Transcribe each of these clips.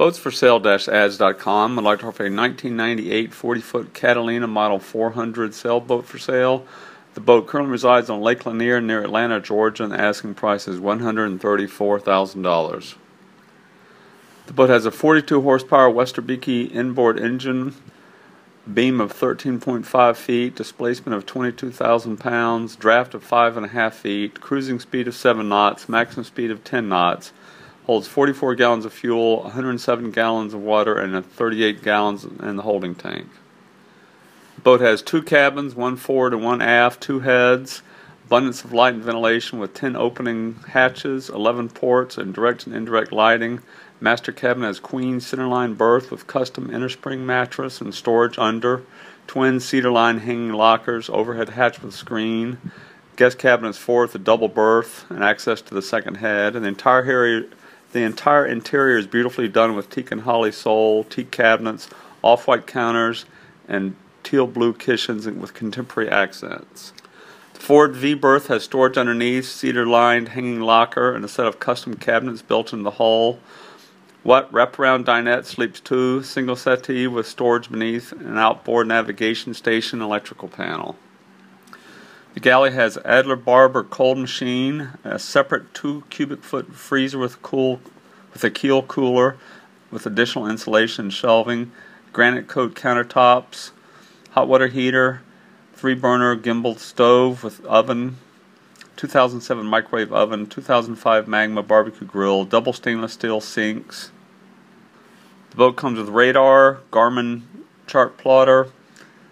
BoatsForSale-ads.com I'd like to offer a 1998 40-foot Catalina Model 400 sailboat for sale. The boat currently resides on Lake Lanier near Atlanta, Georgia, and the asking price is $134,000. The boat has a 42 horsepower Westerbeke inboard engine, beam of 13.5 feet, displacement of 22,000 pounds, draft of 5.5 feet, cruising speed of 7 knots, maximum speed of 10 knots holds 44 gallons of fuel, 107 gallons of water, and 38 gallons in the holding tank. The boat has two cabins, one forward and one aft, two heads, abundance of light and ventilation with 10 opening hatches, 11 ports, and direct and indirect lighting. Master cabin has queen centerline berth with custom innerspring mattress and storage under, twin cedar line hanging lockers, overhead hatch with screen. Guest cabin is fourth, a double berth, and access to the second head. And the entire the entire interior is beautifully done with teak and holly sole, teak cabinets, off-white counters, and teal blue cushions with contemporary accents. The Ford V-berth has storage underneath, cedar-lined hanging locker, and a set of custom cabinets built in the hull. What wraparound dinette sleeps two, single settee with storage beneath, an outboard navigation station, electrical panel. The galley has Adler Barbour cold machine, a separate two cubic foot freezer with cool with a keel cooler with additional insulation shelving, granite coat countertops, hot water heater, three burner gimbal stove with oven, 2007 microwave oven, 2005 Magma barbecue grill, double stainless steel sinks. The boat comes with radar, Garmin chart plotter,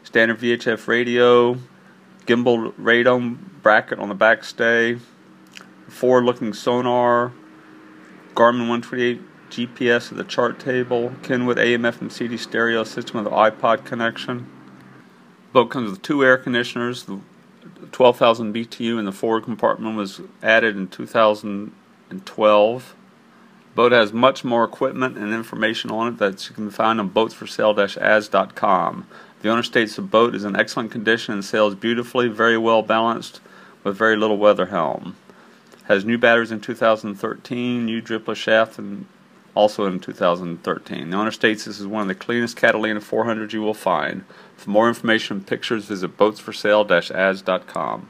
standard VHF radio, gimbal radome bracket on the back stay, forward looking sonar, Garmin 128 GPS at the chart table, Kenwood AM FM CD stereo system with iPod connection. Boat comes with two air conditioners. The 12,000 BTU in the forward compartment was added in 2012. Boat has much more equipment and information on it that you can find on boatsforsale-ads.com. The owner states the boat is in excellent condition and sails beautifully, very well balanced, with very little weather helm. Has new batteries in 2013, new dripless shaft, and also in 2013. The owner states this is one of the cleanest Catalina 400s you will find. For more information and pictures, visit boatsforsale-ads.com.